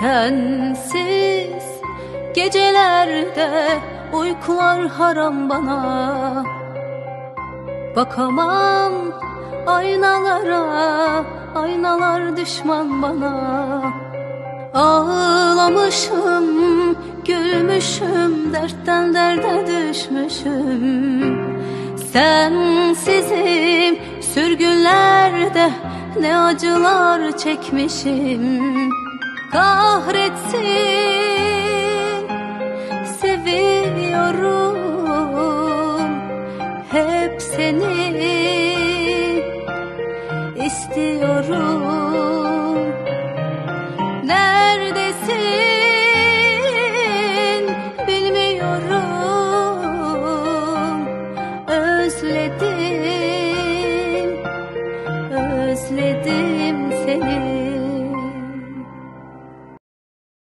Sensiz gecelerde uykular haram bana. Bakamam aynalara, aynalar düşman bana. Ağlamışım, gülmüşüm, dertten derde düşmüşüm. Sensizim, sürgünlerde ne acılar çekmişim kahretsin. Seviyorum hep seni. İstiyorum. Neredesin? Bilmiyorum. Özledim, özledim seni.